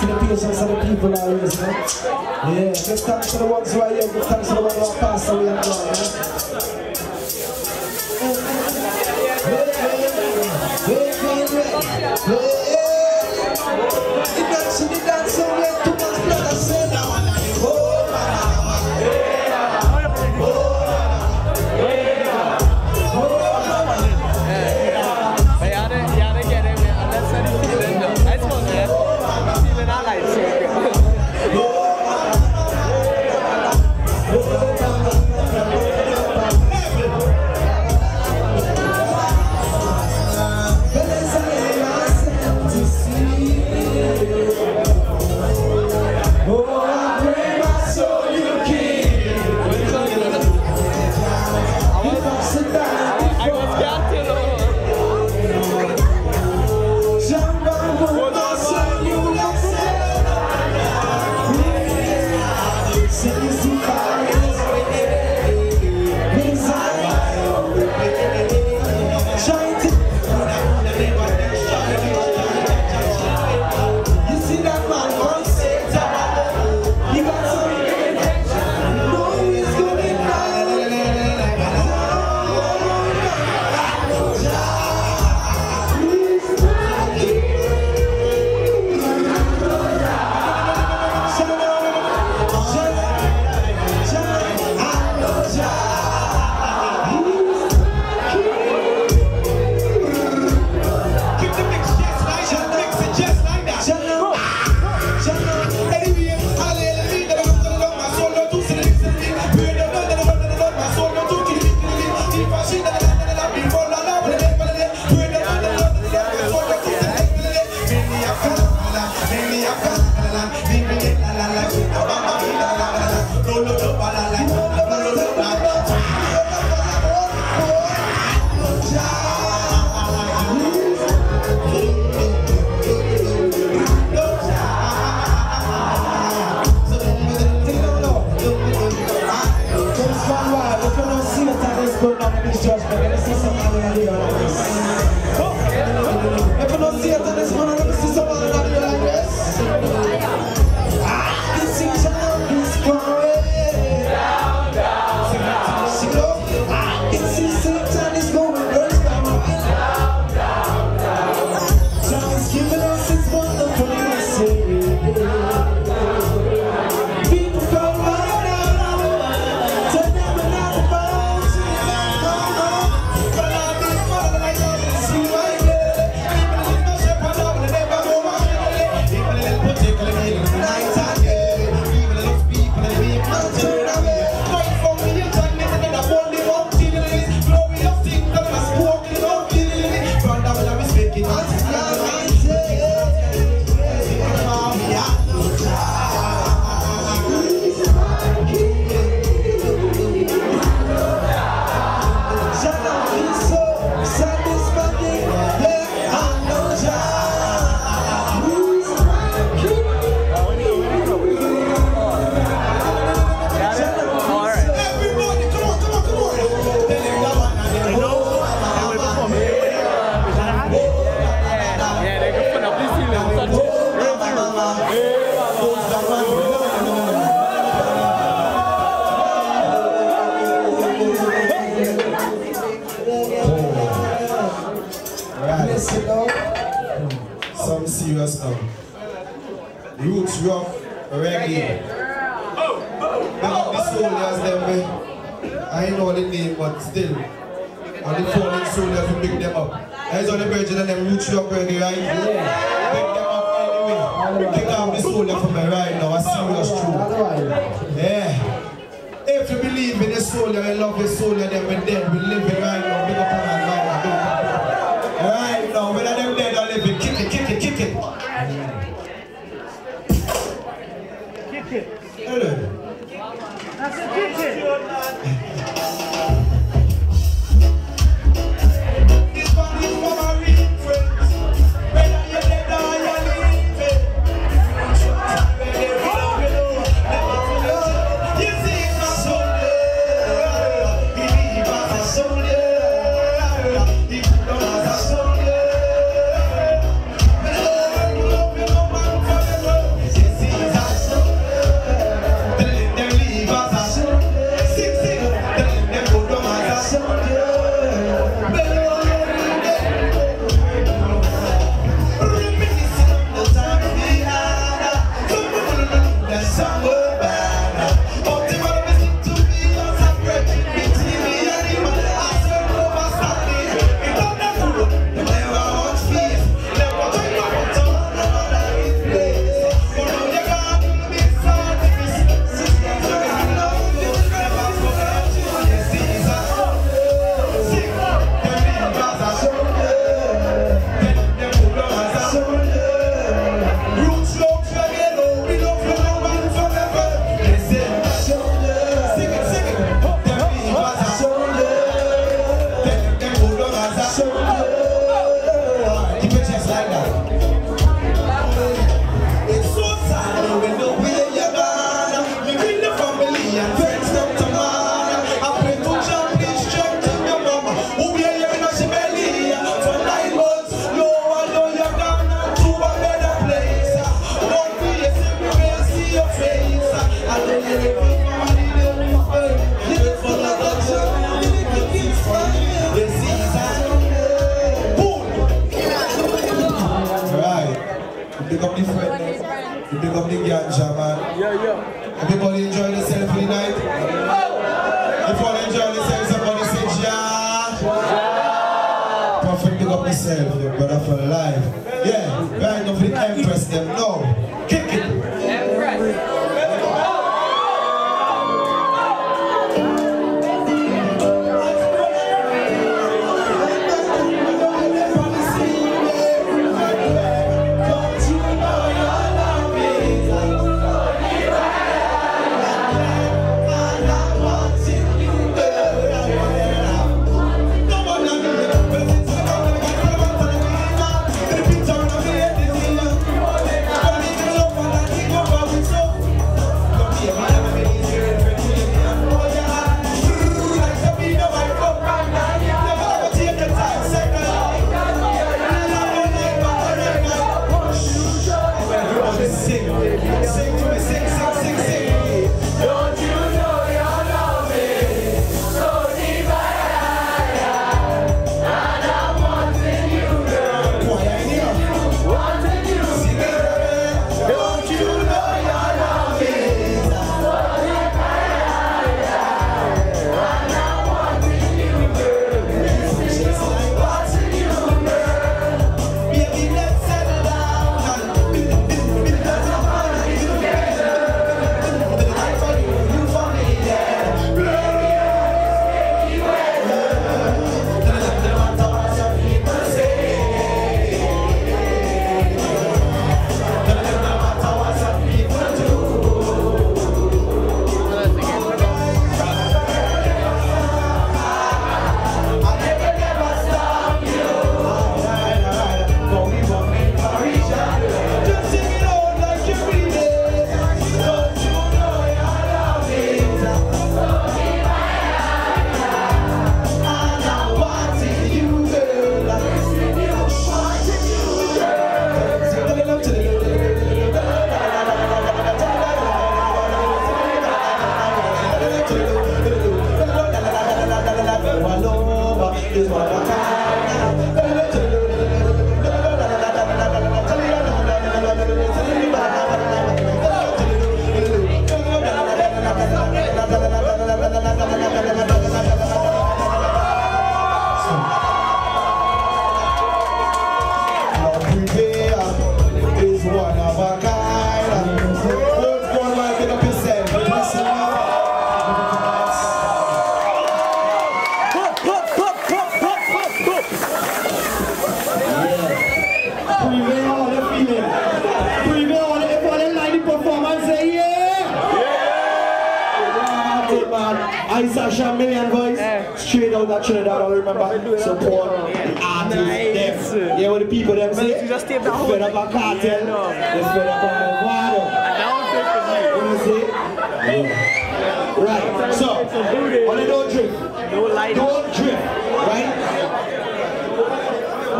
to the patients and the people always, man. Yeah, give thanks to the ones who are here, good thanks to the ones who are fast, so we and gone, man. Them. No, kick it.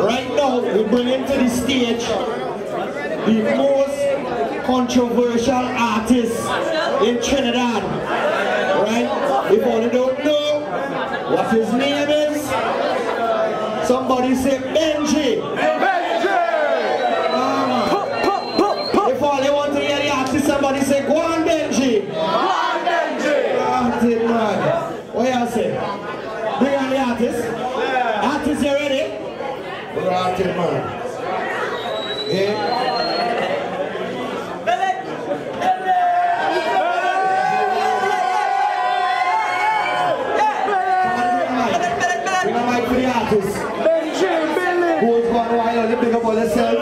Right now, we bring into the stage the most controversial artist in Trinidad. Right? If you don't know what his name is, somebody say Benji. artist. Benji Billy. Who is one why only big up all yourself.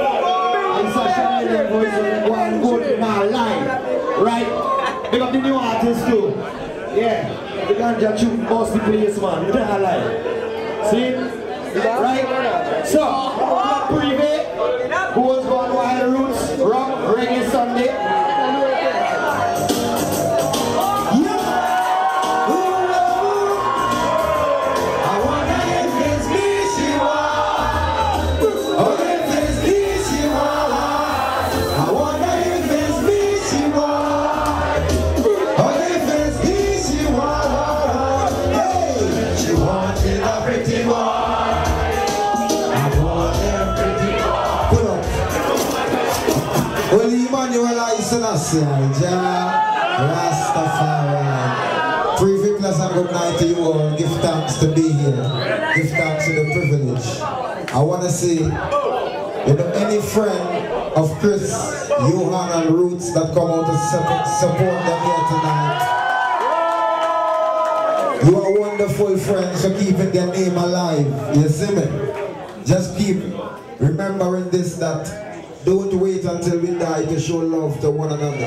And Sasha Million who is one good man live. Right? Big up the new artists too. Yeah. The ganja tune boss the place man. You tell her lie. See? Right? So. Good night to you all. Give thanks to be here. Give thanks to the privilege. I want to say, you know, any friend of Chris, Johan and Roots that come out to support them here tonight. You are wonderful friends for keeping their name alive. You see me? Just keep remembering this that don't wait until we die to show love to one another.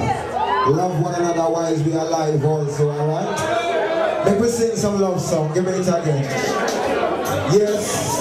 Love one another, otherwise we are alive also, alright? Let me sing some love song. Give me it again. Yes.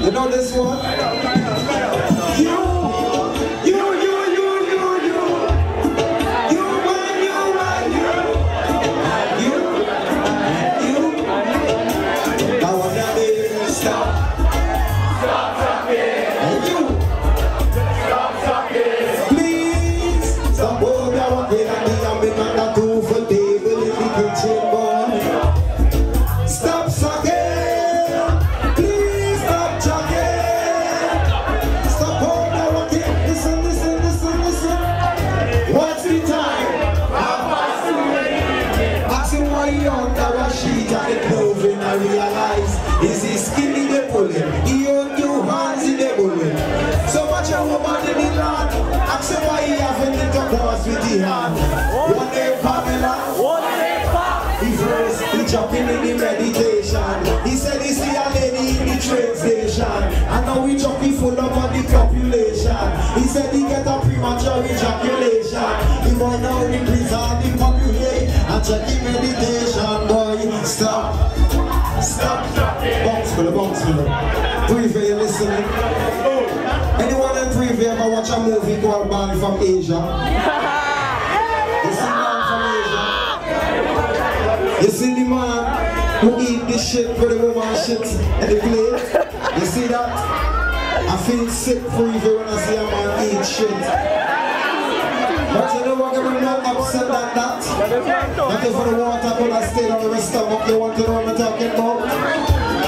You know this one? boy now in prison, the popular. And check in meditation boy Stop, stop, bounce for the bounce for the Prive you listening Anyone in Prive ever watch a movie called Band from Asia? You see the man who eat the shit for the woman shit and the plate? You see that? I feel sick for you when I see a man eat shit. But we're not upset at that. That is for the water, but I stayed on the stomach. You want to know what I'm talking about?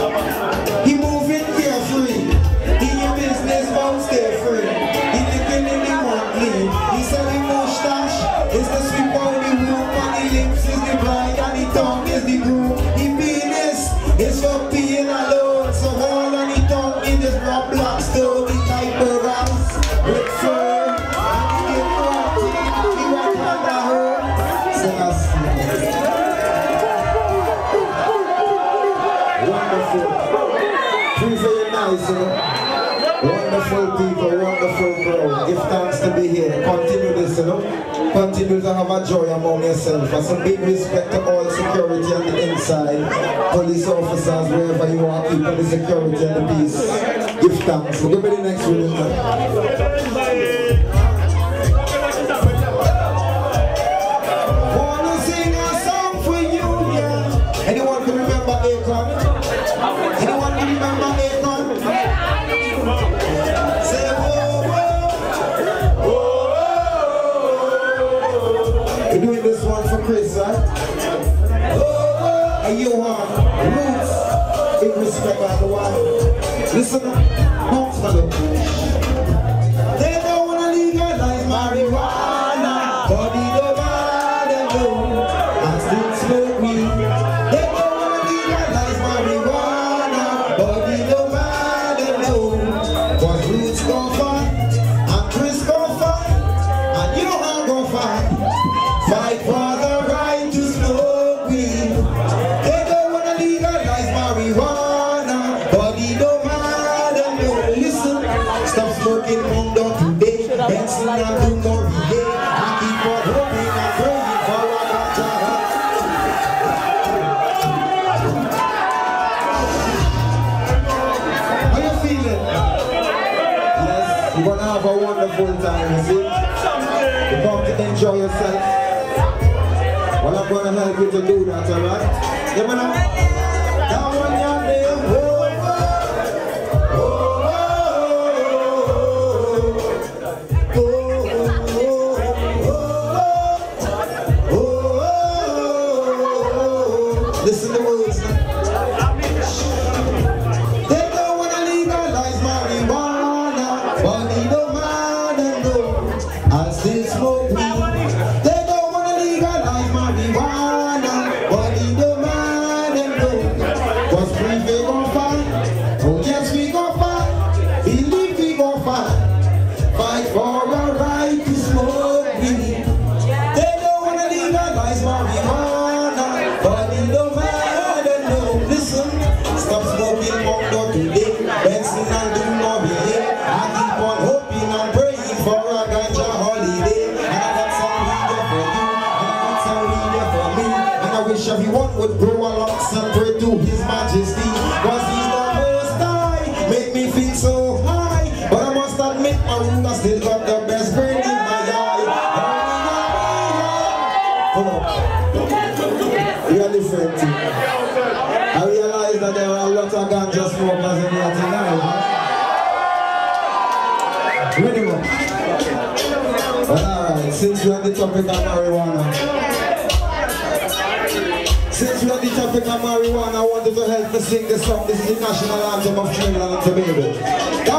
give thanks to be here. Continue this, you know. Continue to have a joy among yourself. As a big respect to all security on the inside. Police officers, wherever you are, keeping the security and the peace. Give thanks. We'll give me the next one. still on roots in respect by the wild. Listen, up, yourself. Well, I'm gonna help you to do that, alright? Yeah, man, marijuana, since we're the topic of marijuana, I wanted to help me sing the song. This is the national anthem of Trinidad and Tobago.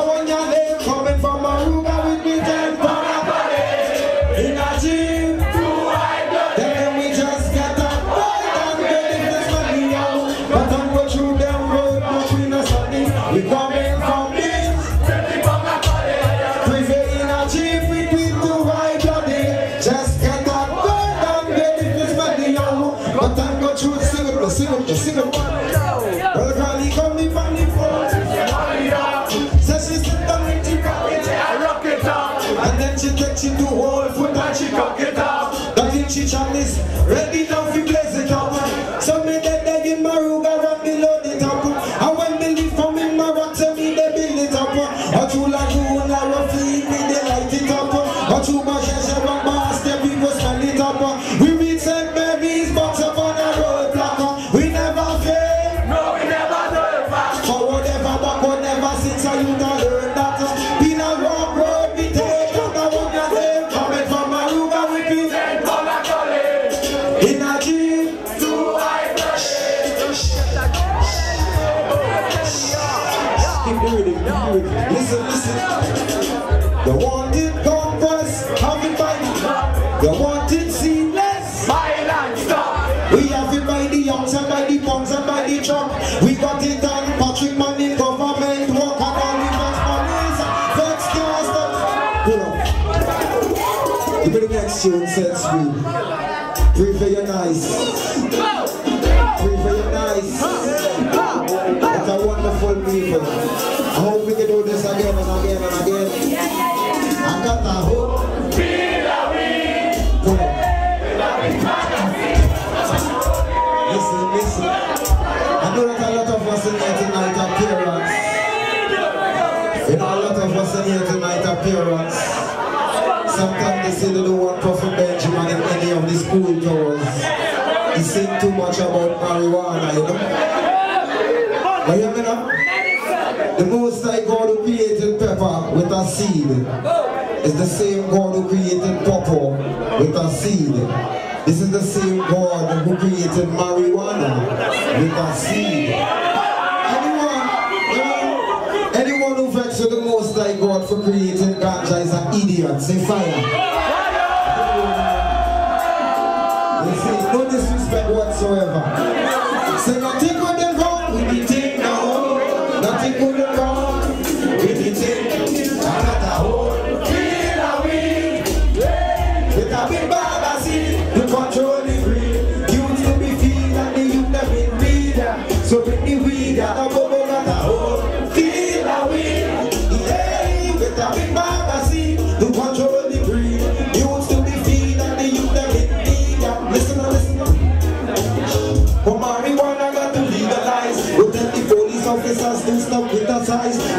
Any of the school tours. He sing too much about marijuana, you know. You hear me? The Most High God who created pepper with a seed is the same God who created pawpaw with a seed. This is the same God who created marijuana with a seed. Anyone, anyone, who vexed the Most High God for creating ganja is an idiot. Say fire. Whatsoever. Say But marijuana got to legalize. Tell the police officers to stop with the size.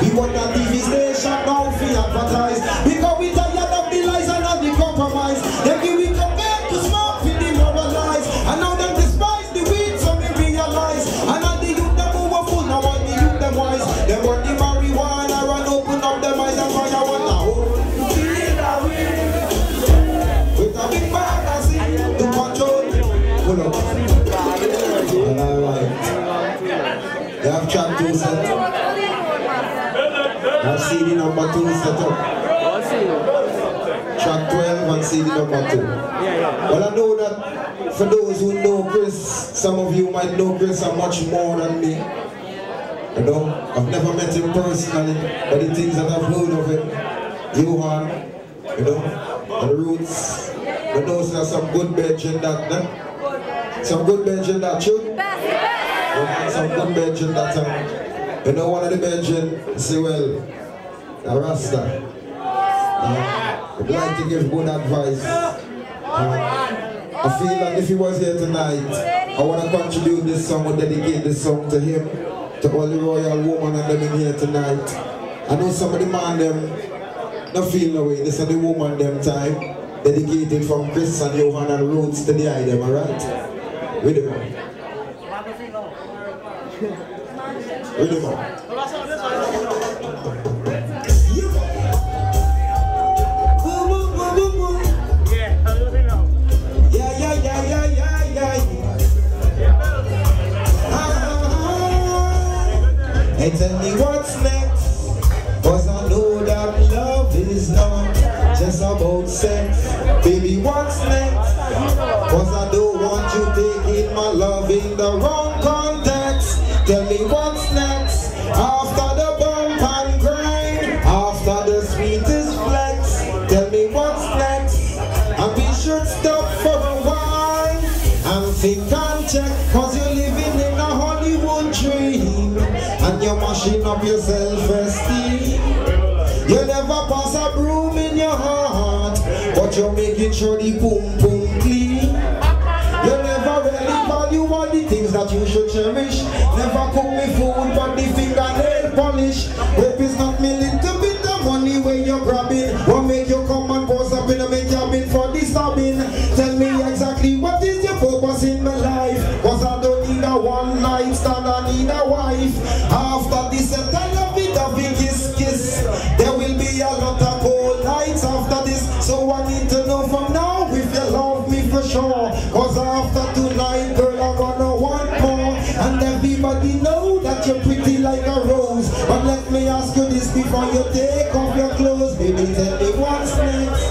CD number set up. Track 12 and CD number two. Well, I know that for those who know Chris, some of you might know Chris are much more than me. You know, I've never met him personally, but the things that I've heard of him, Johan, you know, the roots, you know, there's some good bench in that, eh? Some good bench in that, true? We some good bench in that time. You know, one of the bench in, say, well, a Rasta. Uh, would like to give good advice. Uh, I feel that if he was here tonight, I want to contribute this song or dedicate this song to him, to all the royal women and them in here tonight. I know some of the man them not feel no way, this is the woman them time. Dedicated from Chris and Johan and Roots to the item, alright? With on. Rhythm on. Tell me what's next. Cause I know that love is not just about sex. Baby, what's next? Cause I don't want you taking my love in the wrong up your self-esteem. You never pass a broom in your heart, but you're making sure the boom boom clean. You never really value all the things that you should cherish. Never cook me food, but the fingernail polish. Hope it's not me little bit of money when you're grabbing. What make you come and pose up in a cabin for the stabbing? Tell me exactly what is your purpose in my life? Cause before you take off your clothes. Baby, tell me what's next.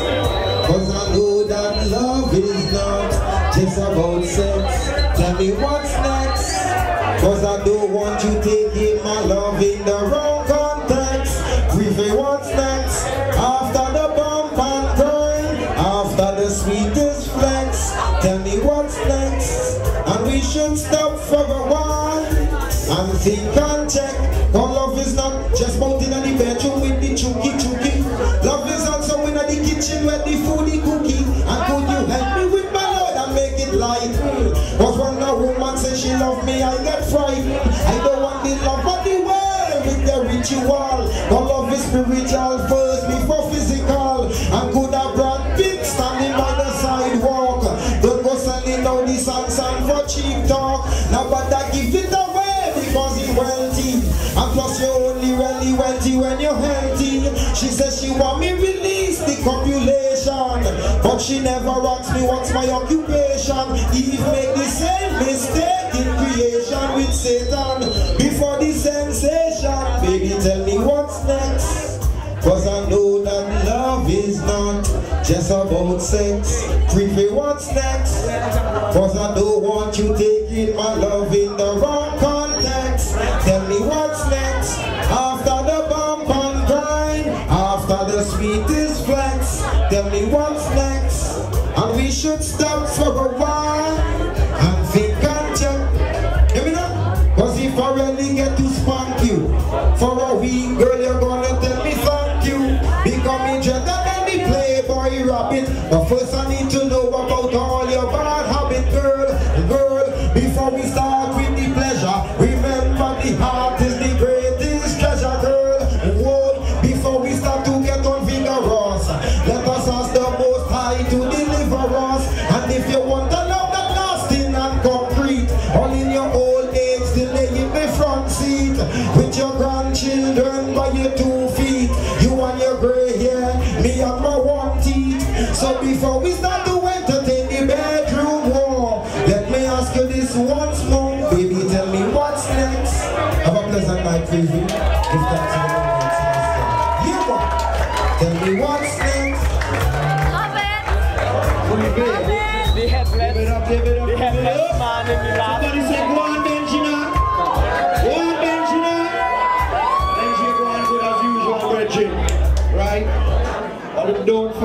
Cause I know that love is not just about sex. Tell me what's next. Cause I don't want you taking my love in the wrong context. Briefly, what's next? After the bump and grind, after the sweetest flex, tell me what's next. And we should stop for a while and think and But she never asks me what's my occupation. Eve made the same mistake in creation with Satan. Before the sensation, baby tell me what's next. Cause I know that love is not just about sex. Creepy, what's next? Cause I don't want you taking my love with your grandchildren by your two feet. You and your gray hair, me and my one teeth. So before we start to entertain the bedroom war, let me ask you this once more, baby. Tell me what's next. Have a pleasant night, baby. Give thanks to the Lord, it's nice. You want? Tell me what's next. Love it. Love it. The headless, Give it up, give it up, the give it headless man in the last.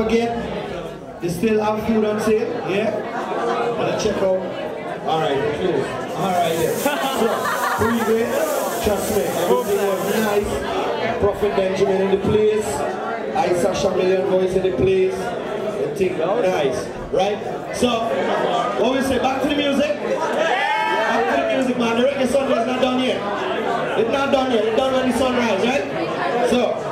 Forget, they still have food on sale, yeah? Wanna check out? Alright, close. Alright, yeah. So, pretty great. Trust me, everything was nice. Prophet Benjamin in the place. I Sasha Million Voice in the place. The thing nice, right? So, what we say, back to the music? Back to the music, man. The reggae is not done yet. It's not done yet. It's done when the sun rise, right? So,